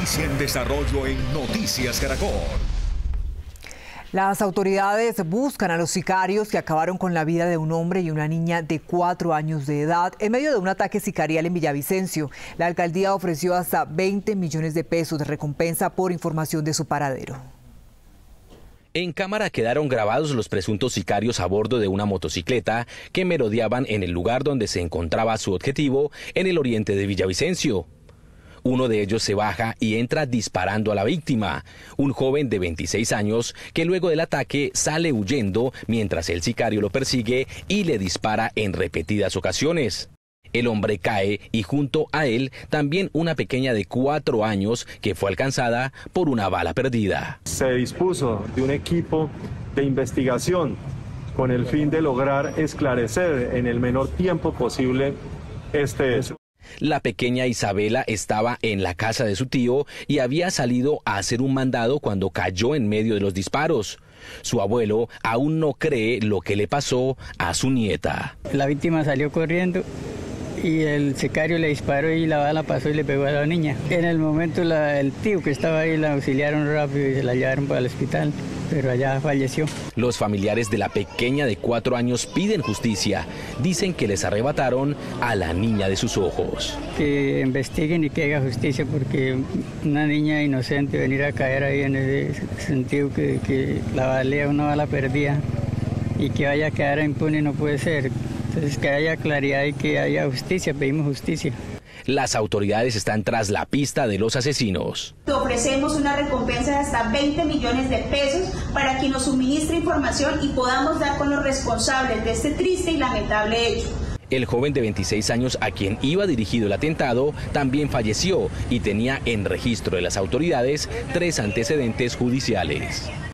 Noticia en desarrollo en Noticias Caracol. Las autoridades buscan a los sicarios que acabaron con la vida de un hombre y una niña de cuatro años de edad en medio de un ataque sicarial en Villavicencio. La alcaldía ofreció hasta 20 millones de pesos de recompensa por información de su paradero. En cámara quedaron grabados los presuntos sicarios a bordo de una motocicleta que merodeaban en el lugar donde se encontraba su objetivo, en el oriente de Villavicencio. Uno de ellos se baja y entra disparando a la víctima, un joven de 26 años que luego del ataque sale huyendo mientras el sicario lo persigue y le dispara en repetidas ocasiones. El hombre cae y junto a él también una pequeña de cuatro años que fue alcanzada por una bala perdida. Se dispuso de un equipo de investigación con el fin de lograr esclarecer en el menor tiempo posible este. La pequeña Isabela estaba en la casa de su tío y había salido a hacer un mandado cuando cayó en medio de los disparos. Su abuelo aún no cree lo que le pasó a su nieta. La víctima salió corriendo y el sicario le disparó y la bala pasó y le pegó a la niña. En el momento el tío que estaba ahí la auxiliaron rápido y se la llevaron para el hospital, pero allá falleció. Los familiares de la pequeña de cuatro años piden justicia. Dicen que les arrebataron a la niña de sus ojos. Que investiguen y que haga justicia porque una niña inocente venir a caer ahí en ese sentido que, que la valía una bala perdida y que vaya a quedar impune no puede ser. Entonces, que haya claridad y que haya justicia, pedimos justicia. Las autoridades están tras la pista de los asesinos. Te ofrecemos una recompensa de hasta 20 millones de pesos para quien nos suministre información y podamos dar con los responsables de este triste y lamentable hecho. El joven de 26 años a quien iba dirigido el atentado también falleció y tenía en registro de las autoridades tres antecedentes judiciales.